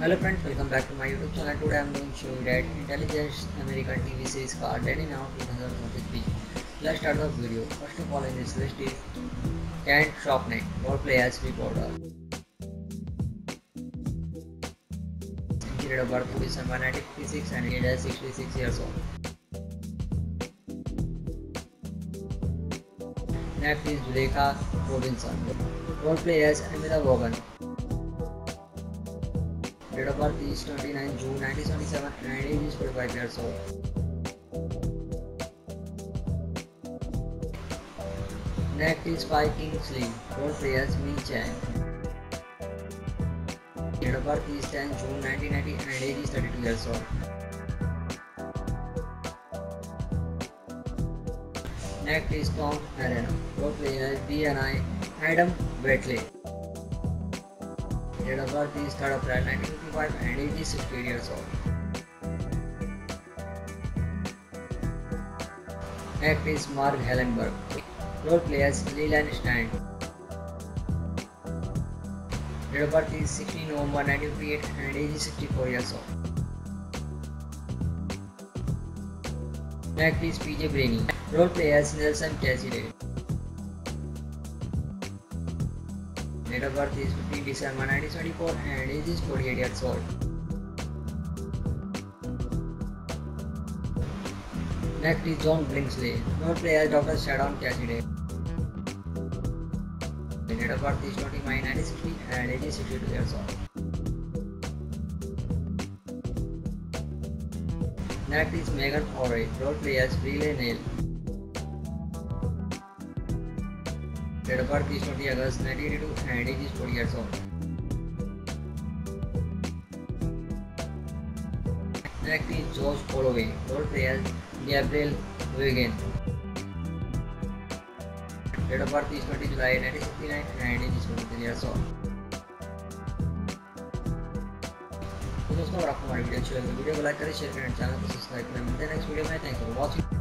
Hello friends, welcome back to my YouTube channel. Today I am going to show you that intelligence American TV series called Danny Now 2023. Let's start the video. First of all in this list is Kent Shopnick, role play as reporter. Date of birth is December 1956 and he is 66 years old. Next is Zulekha Robinson, role play as Amira Vaughan. Date of birth is 29 June 1977 and age is 45 years old. Next is Spike Kingsley, role play as Min Chang. Date of birth is 10 June 1990 and age is 32 years old. Next is Tom Arena, role play as BNI Adam Whitley. Date of birth is 3rd April 1955 and age is 68 years old. Next is Mark Hellenberg, role play as Leland Stein. Date of birth is 16 November 1958 and age is 64 years old. Next is PJ Brainy, role play as Nelson Cassidy. Date of birth is 15 December 1924 and age is 48 years old. Next is John Billingsley, role play as Dr. Shadow Cassidy. Date of birth is 20 May 1960 and age is 62 years old. Next is Megan O'Reilly, role play as Riley Neal. Of birth is 20 August 1982 and age is 40 years old. Next is Josh Holloway, role play as Gabriel Wiggin. Date of birth is 20 July 1969 and age is 23 years old. तो दोस्तों अगर आपको हमारी video अच्छी लगी video को like करें share करें चैनल को सब्सक्राइब करें मिलते हैं नेक्स्ट वीडियो में थैंक यू फॉर वॉचिंग